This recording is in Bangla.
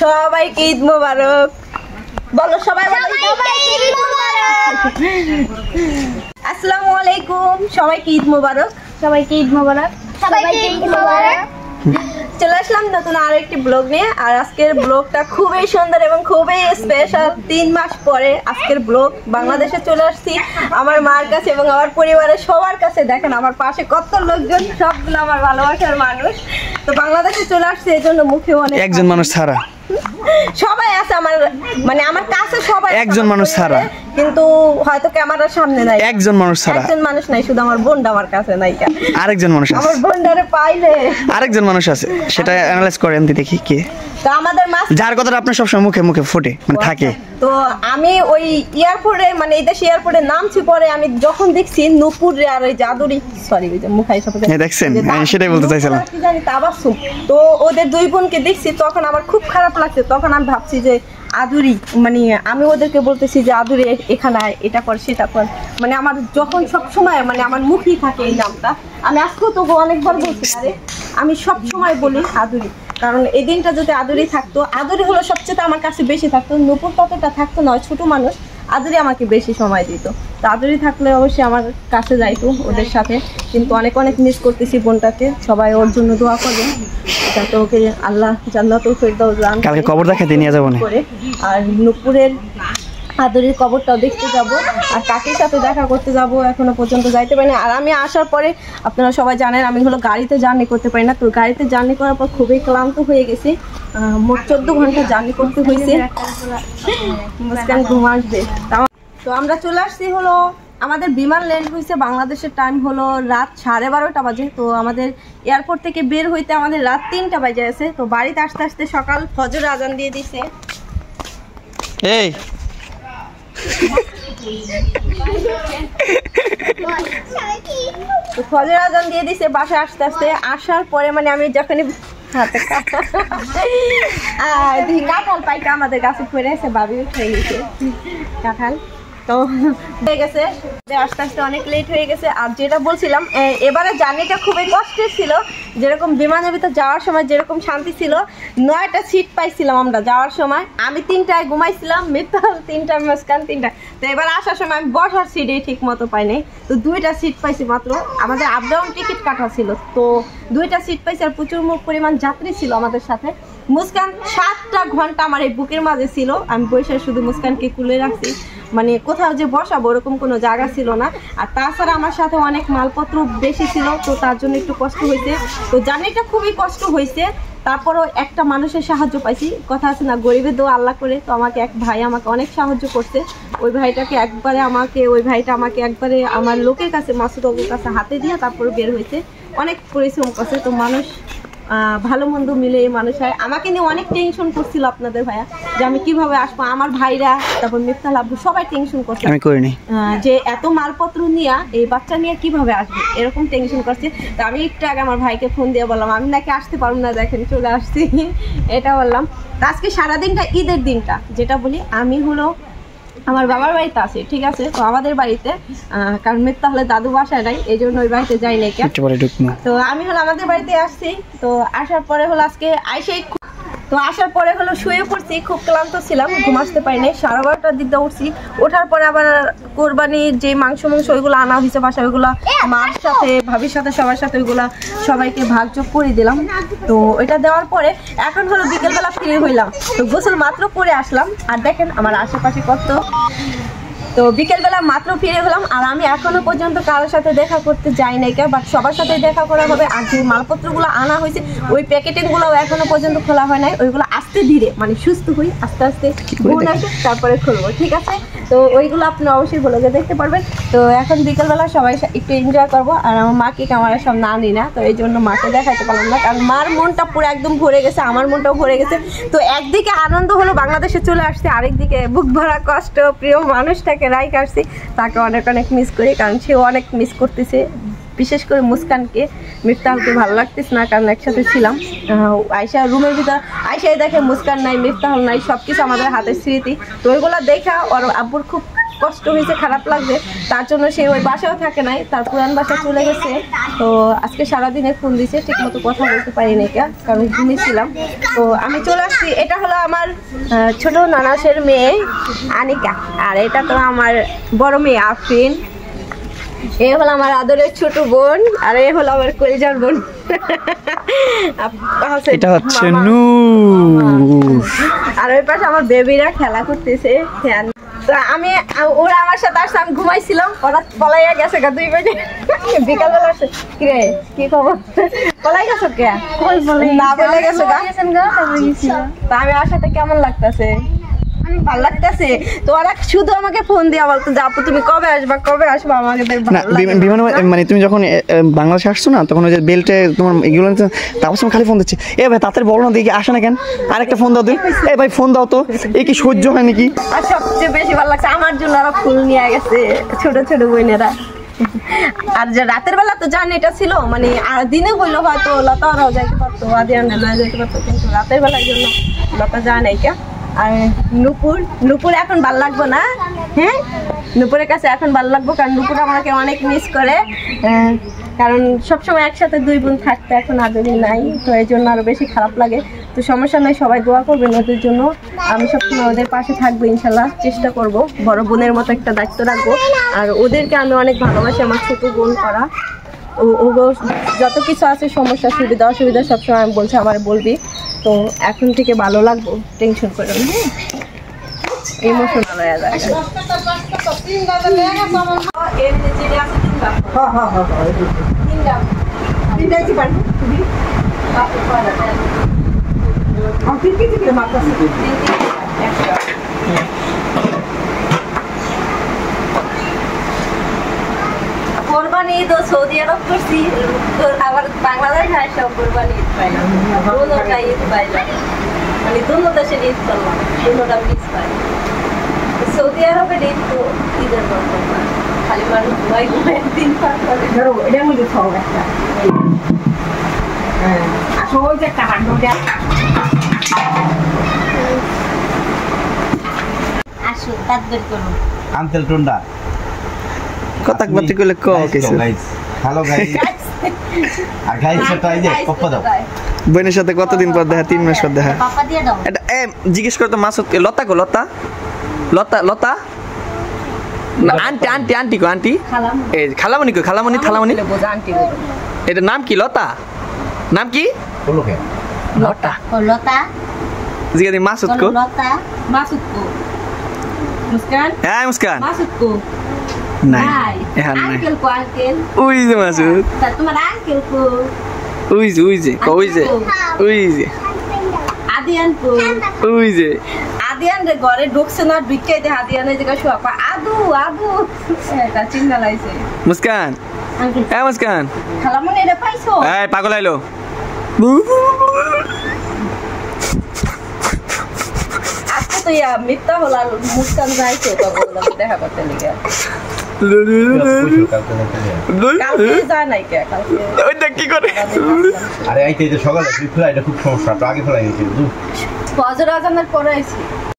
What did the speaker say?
সবাইকে ঈদ মোবারক। বলো সবাই আসসালামু আলাইকুম। সবাইকে ঈদ মোবারক। সবাইকে ঈদ মোবারক। সবাইকে ঈদ মোবারক। চলে আসলাম নতুন আর একটি ব্লগ নিয়ে। আর আজকের ব্লগটা খুবই সুন্দর এবং খুবই স্পেশাল তিন মাস পরে আজকের ব্লগ বাংলাদেশে চলে আসছি আমার মার কাছে এবং আমার পরিবারের সবার কাছে। দেখেন আমার পাশে কত লোকজন সবগুলো আমার ভালোবাসার মানুষ। তো বাংলাদেশে চলে আসছে এই জন্য মুখে অনেক একজন মানুষ ছাড়া। সবাই আছে আমার মানে আমার কাছে সবাই একজন মানুষ ছাড়া। কিন্তু হয়তো ক্যামেরার সামনে নাই। একজন মানুষ ছাড়া। একজন মানুষ নাই শুধু আমার বোনটা আমার কাছে নাই। আরেকজন মানুষ আছে। আমার বোনটারে পাইলে। আরেকজন মানুষ আছে সেটা অ্যানালাইজ করেন দেখি কে। তো আমাদের মাস যার কথাটা আপনার সবসময় মুখে মুখে ফোটে মানে থাকে। তো আমি ওই এয়ারপোর্টে মানে এই দেশে এয়ারপোর্টে নামছি পরে আমি যখন দেখছি নূপুর আর ওই জাদুরি সরি ওই যে মুখাই সাথে হ্যাঁ, দেখছেন? হ্যাঁ, সেটাই বলতে চাইছিলাম। কি জানি তাবাসুম তো ওদের দুই বোনকে দেখছি তখন আমার খুব খারাপ লাগছে। তখন আমি ভাবছি যে আদুরি মানে আমি ওদেরকে বলতেছি যে আদুরি এখানে এটা কর সেটা কর। মানে আমার যখন সব সময় মানে আমার মুখেই থাকে এই নামটা। আমি আজকেও তো অনেকবার বলছি আরে আমি সব সময় বলি আদুরি। কারণ এই দিনটা যদি আদরি থাকতো আদরি হলো সবচেয়ে আমার কাছে বেশি থাকতো নূপুর ততটা থাকতো নয় ছোট মানুষ আদরি আমাকে বেশি সময় দিত। তো আদরি থাকলে অবশ্যই আমার কাছে যাইতো ওদের সাথে। কিন্তু অনেক অনেক মিস করতেছি বোনটাকে সবাই ওর জন্য দোয়া করবেন। যাতে ওকে আল্লাহ জান্নাতুল ফেরদাউস দান কালকে কবর দেখাতে নিয়ে যাব না? করে। আর নুপুরের আদরের কবরটাও দেখতে যাব। আর কাকির সাথে দেখা করতে যাব এখনও পর্যন্ত, যাইতে পারি না আর আমি আসার পরে আপনারা সবাই জানেন, আমি হলো গাড়িতে জার্নি করতে পারি না। তো গাড়িতে জার্নি করার পর খুবই ক্লান্ত হয়ে গেছি। মোট চোদ্দ ঘণ্টা জার্নি করতে হয়েছে। মুস্কান ঘুম আসবে। তো আমরা চলে আসছি হলো, আমাদের বিমান ল্যান্ড হয়েছে বাংলাদেশের টাইম হলো রাত সাড়ে বারোটা বাজে। তো আমাদের এয়ারপোর্ট থেকে বের হইতে আমাদের রাত তিনটা বাজে আছে। তো বাড়িতে আসতে আসতে সকাল ফজর আজান দিয়ে দিছে। এই তো ফজর আজান দিয়ে দিছে বাসা আসতে আসতে। আসার পরে মানে আমি যখনই কাঁঠাল আমাদের গাছে পড়ে আছে বাবি উঠে গেছে কাঁঠাল? তো হয়ে গেছে। আস্তে আস্তে অনেক লেট হয়ে গেছে। আর যেটা বলছিলাম এবারে জার্নিটা খুবই কষ্টের ছিল। যেরকম বিমানের ভিতর যাওয়ার সময় যেরকম শান্তি ছিল, নয়টা সিট পাইছিলাম আমরা যাওয়ার সময়। আমি তিনটায় ঘুমাইছিলাম মিত্তাল তিনটা মুস্কান তিনটা তো এবার আসার সময় আমি বসার সিটই ঠিক মতো পাইনি তো দুইটা সিট পাইছি মাত্র। আমাদের আপ ডাউন টিকিট কাটা ছিল। তো দুইটা সিট পাইছি আর প্রচুর পরিমাণ যাত্রী ছিল আমাদের সাথে। মুস্কান, সাতটা ঘণ্টা আমার এই বুকের মাঝে ছিল। আমি বসে শুধু মুস্কানকে কুলে রাখছি। মানে কোথাও যে বসাবো ওরকম কোনো জায়গা ছিল না। আর তাছাড়া আমার সাথে অনেক মালপত্র বেশি ছিল, তো তার জন্য একটু কষ্ট হয়েছে। তো জার্নিটা খুবই কষ্ট হয়েছে। তারপরও একটা মানুষের সাহায্য পাইছি। কথা আছে না, গরিবের দো আল্লাহ করে। তো আমাকে এক ভাই আমাকে অনেক সাহায্য করছে। ওই ভাইটাকে একবারে আমাকে, ওই ভাইটা আমাকে একবারে আমার লোকের কাছে, মাসুদ কাছে হাতে দিয়ে তারপরে বের হয়েছে। অনেক পরিশ্রম করছে। তো মানুষ ভালো মন্দ মিলে এই মানুষ হয়। আমাকে নিয়ে অনেক টেনশন করছিল আপনাদের ভাইয়া যে আমি কীভাবে আসব আমার ভাইরা তারপর মিফতাল আব্বু সবাই টেনশন করছে। আমি করিনি। যে এত মালপত্র নিয়ে এই বাচ্চা নিয়ে কীভাবে আসবে? এরকম টেনশন করছে। তো আমি একটু আগে আমার ভাইকে ফোন দিয়ে বললাম আমি নাকি আসতে পারব না দেখেন চলে আসছি। এটা বললাম। আজকে সারাদিনটা ঈদের দিনটা যেটা বলি আমি হলো আমার বাবার বাড়িতে আছে ঠিক আছে? তো আমাদের বাড়িতে আহ, কারণ মিথ্যা তাহলে দাদু বাসায় নাই এই জন্য ওই বাড়িতে যাই নাই তো আমি হলো আমাদের বাড়িতে আসছি তো আসার পরে হলো আজকে আইসেই তো আসার পরে হলো শুয়ে পড়ছি, খুব ক্লান্ত ছিলাম, ঘুম আসতে পারিনি, সাড়ে বারোটার দিক দিয়ে উঠছি। ওঠার পরে আবার কোরবানির যে মাংস মাংস ওইগুলো আনা হয়েছে বাসায়, ওইগুলো মার সাথে, ভাবির সাথে, সবার সাথে ওইগুলো সবাইকে ভাগযোগ করে দিলাম। তো এটা দেওয়ার পরে এখন হলো বিকেলবেলা ফ্রি হইলাম। তো গোসল মাত্র করে আসলাম। আর দেখেন আমার আশেপাশে কত তো বিকেলবেলা মাত্র ফিরে হলাম আর আমি এখনও পর্যন্ত কারোর সাথে দেখা করতে যাই নাই কে বাট সবার সাথে দেখা করা হবে। আর যে মালপত্রগুলো আনা হয়েছে ওই প্যাকেটিংগুলো এখনও পর্যন্ত খোলা হয় নাই। ওইগুলো আস্তে ধীরে মানে সুস্থ হই আস্তে আস্তে বোন আসে তারপরে খুলবো। ঠিক আছে? তো ওইগুলো আপনি অবশ্যই ভ্লগে দেখতে পারবেন। তো এখন বিকেলবেলা সবাই একটু এনজয় করব। আর আমার মাকে ক্যামেরা সব না নি না, তো এই জন্য মাকে দেখাতে পারলাম না। কারণ মার মনটা পুরো একদম ভরে গেছে, আমার মনটাও ভরে গেছে। তো একদিকে আনন্দ হলো বাংলাদেশে চলে আসছে, আরেকদিকে বুক ভরা কষ্ট, প্রিয় মানুষটাকে রাইক আসছি। তাকে অনেক অনেক মিস করি, কারণ সেও অনেক মিস করতেছে। বিশেষ করে মুস্কানকে মিফতাহকে ভালো লাগতেছে না, কারণ একসাথে ছিলাম। আয়শা রুমের ভিতর আয়সাই দেখে মুস্কান নাই মিফতাহল নাই সব কিছু আমাদের হাতের স্মৃতি। তো ওইগুলো দেখা ওর আব্বুর খুব কষ্ট হয়েছে, খারাপ লাগছে। তার জন্য সে ওই বাসাও থাকে নাই, তার পুরান বাসা চলে গেছে। তো আজকে সারাদিনে ফোন দিছে ঠিক মতো কথা বলতে পারিনি কে, কারণ ঘুমিয়েছিলাম। তো আমি চলে আসছি, এটা হলো আমার ছোট নানাসের মেয়ে আনিকা, আর এটা তো আমার বড় মেয়ে আফরিন। এ হলো আমার আদরের ছোট বোন আর এ হলো আমার কলিজার বোন। এটা হচ্ছে আর ওই পাশে আমার বেবিরা খেলা করতেছে ফ্যান। তো আমি ওরা আমার সাথে আসছে আমি ঘুমাইছিলাম ওরা পলাইয়া গেছে গা দুই বাজে বিকালবেলা আসছে কি রে কি খবর? পলাই গেছো কে? না বলে গেছো গা? তা আমি আর সাথে কেমন লাগতেছে? ভালো লাগতেছে। তো ওরা শুধু আমাকে ফোন দিয়া বলতো তুমি কবে আসবা কবে আসবা? আমাকে বিমান মানে তুমি যখন বাংলাদেশে আসছো না তখন ওই যে বেল্টে তোমার এগুলো তারপর তুমি খালি ফোন দিচ্ছে। এ ভাই তাড়াতাড়ি বলো না দেখি আসে না কেন? আরেকটা ফোন দাও তুমি এ ভাই ফোন দাও তো। এ কি সহ্য হয় নাকি? আর সবচেয়ে বেশি ভালো লাগছে আমার জন্য ওরা ফুল নিয়ে গেছে ছোট ছোট বোনেরা। আর যে রাতের বেলা তো জান এটা ছিল মানে আর দিনে হইল হয়তো লতা ওরাও যাইতে পারতো আদিয়ান যাইতে পারতো কিন্তু রাতের বেলার জন্য লতা যা নাই কে আর নুপুর নুপুর এখন ভালো লাগবো না? হ্যাঁ? নুপুরের কাছে এখন ভালো লাগবো কারণ নুপুর আমাকে অনেক মিস করে। কারণ সবসময় একসাথে দুই বোন থাকতে এখন আদরি নাই, তো এই জন্য আরও বেশি খারাপ লাগে। তো সমস্যা নাই, সবাই দোয়া করবেন ওদের জন্য। আমি সবসময় ওদের পাশে থাকব, ইনশাল্লাহ চেষ্টা করব। বড় বোনের মতো একটা দায়িত্ব রাখব। আর ওদেরকে আমি অনেক ভালোবাসি, আমার ছোট বোন করা। ও ও যত কিছু আছে সমস্যা, সুবিধা, অসুবিধা, সবসময় আমি বলছি, আমার বলবি। তো এখন থেকে ভালো লাগবো টেনশন করে ইমোশনাল হয়ে? যায় কোরবানি ঈদ সৌদি আরব করছি। আবার বাংলাদেশ আসা কোরবানি ঈদ পাইলাম দুটা ঈদ পাইলাম মানে দুটো দেশের ঈদ করলাম দুটোটা মিস পাই। সৌদি আরবের ঈদ তো ঈদের পর খালি মানুষ ঘুমাই ঘুমাই দিন পার করে। ধরো এটার মধ্যে সব একটা। হ্যাঁ আসো ওই যে একটা আসো আঙ্কেল টুন্ডা। কথা বার্তা করলে ক কিছু। হ্যালো গাইস আর গাইস সেটা এই যে পপ্পা দাও। বোনের সাথে কতদিন পর দেখা? তিন মাস পর দেখা। পাপা দিয়ে দাও। এটা এ জিজ্ঞেস করতো মাসুদ লতা গো লতা? লতা লতা? না আন্টি আন্টি আন্টি গো আন্টি। খালাম এই খালামণি কো খালামণি থালামণি বোঝা আন্টি বোঝা এটা নাম কি লতা? নাম কি? বলো কে? লতা। ও লতা? জিজ্ঞাসা মাসুদ কো? লতা মাসুদ কো। মুস্কান? হ্যাঁ মুস্কান। মাসুদ কো। নাই। নাই। আঙ্কেল ওই যে মাসুদ। তোমার আঙ্কেল কো? ওই যে ওই যে ওই যে ওই যে। আদিয়ান কো? ওই যে। আদিয়ান রে ঘরে ঢুকছে না ঢুকাই দে আদিয়ানের জায়গা শুয়া আদু আদু। এটা চিন্তা লাইছে মুস্কান। আঙ্কেল। হ্যাঁ এটা পাইছো? এই পাগল আইলো আজকে তো ইয়া মিথ্যা হল আর মুস্কান যাইছে তো বললাম দেখা করতে লিগে নাই কে? কালকে ওইটা কি করে? আরে আইতে এই যে সকালে খুব সমস্যা তো আগে ফেলাই আজানের পরে আইছি।